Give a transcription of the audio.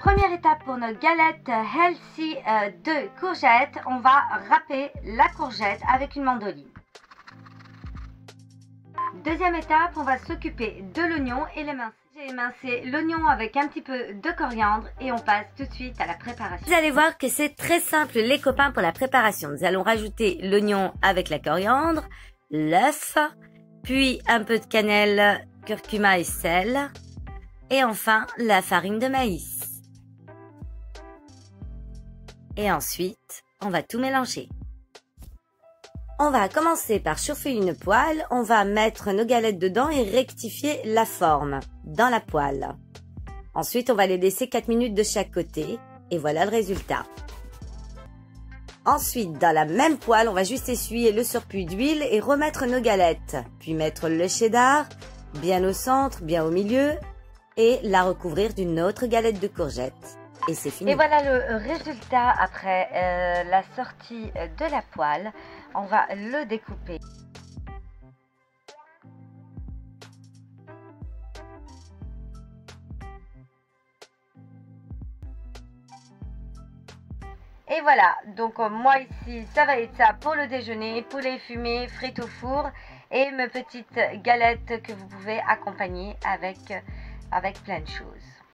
Première étape pour notre galette healthy euh, de courgettes, on va râper la courgette avec une mandoline. Deuxième étape, on va s'occuper de l'oignon et l'émincer. J'ai émincé l'oignon avec un petit peu de coriandre et on passe tout de suite à la préparation. Vous allez voir que c'est très simple les copains pour la préparation. Nous allons rajouter l'oignon avec la coriandre, l'œuf, puis un peu de cannelle, curcuma et sel, et enfin la farine de maïs. Et ensuite, on va tout mélanger. On va commencer par chauffer une poêle, on va mettre nos galettes dedans et rectifier la forme dans la poêle. Ensuite, on va les laisser 4 minutes de chaque côté et voilà le résultat. Ensuite, dans la même poêle, on va juste essuyer le surplus d'huile et remettre nos galettes. Puis mettre le cheddar bien au centre, bien au milieu et la recouvrir d'une autre galette de courgettes. Et voilà le résultat après euh, la sortie de la poêle. On va le découper. Et voilà, donc euh, moi ici, ça va être ça pour le déjeuner, poulet fumé, frites au four et mes petites galettes que vous pouvez accompagner avec, avec plein de choses.